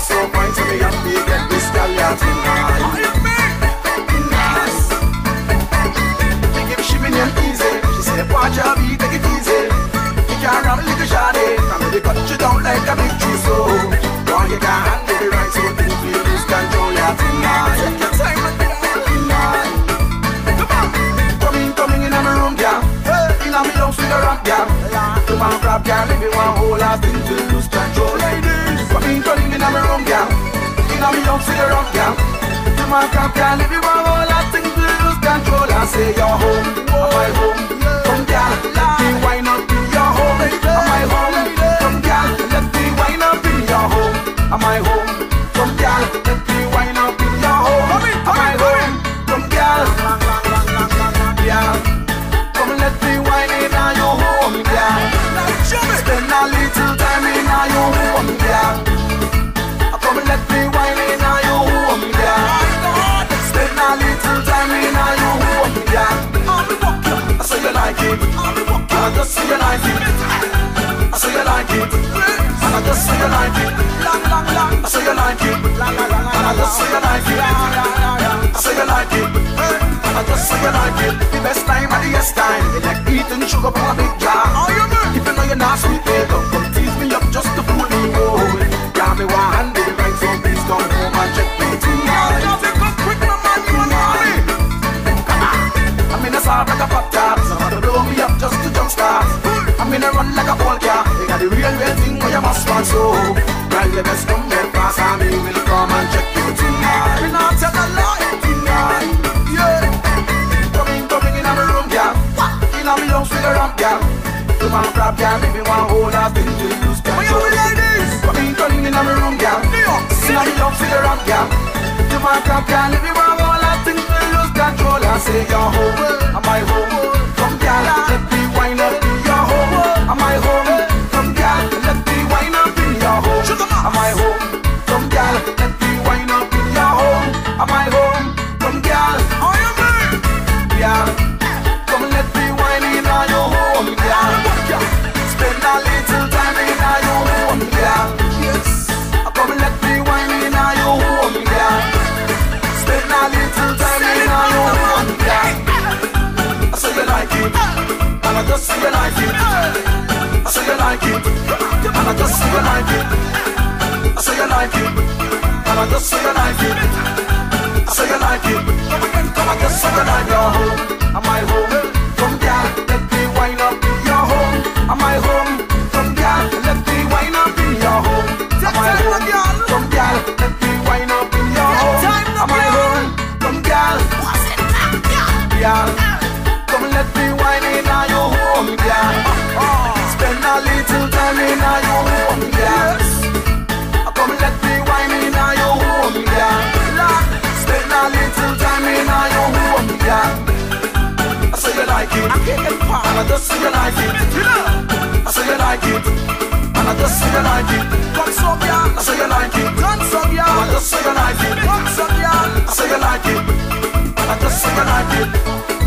so fine, me happy get this out tonight. Give and easy. Watch take it easy. You can't run a little shawty, down like a big tree, so why you can't handle right, so this out tonight. Take your time. Come coming, in my room, yeah. Hey, in my rock. Come on, grab, one whole last thing lose control for me, for me, in my room, girl. In my house, in the room, girl. You man it, girl, if you want all that things, to lose control I say, yo. just so you like it. I so you like it. And I just so you like it. Long, long, long. I so you like it. Long, long, long. And I just so you like it. I so you like it. And I just so you like it. The best time of the yes time. Like eating sugar from big like a polka You got the real real thing where you must want so. Girl, you best come here fast and me will come and check you tonight. Me not tell a lie tonight, yeah. Coming, in, come in, in my room, girl Inna me lungs with a ramp, girl You want grab, girl, if you want hold us, thing to lose control Are you ladies? Come in, come in, in my room, girl Inna me lungs with a ramp, girl You want grab, girl, if you want hold us, thing to lose control I say you're world. I just see you like it. I say you like it. And I just see you like it. I say you like it. And I just see you like it. I say you like it. Come I just see you like your home. And my home. I just you like it. I say you like it, I just you like it. Come so I say you like it. Come so I just say you like it. Come so I say you like it, I just say you like it.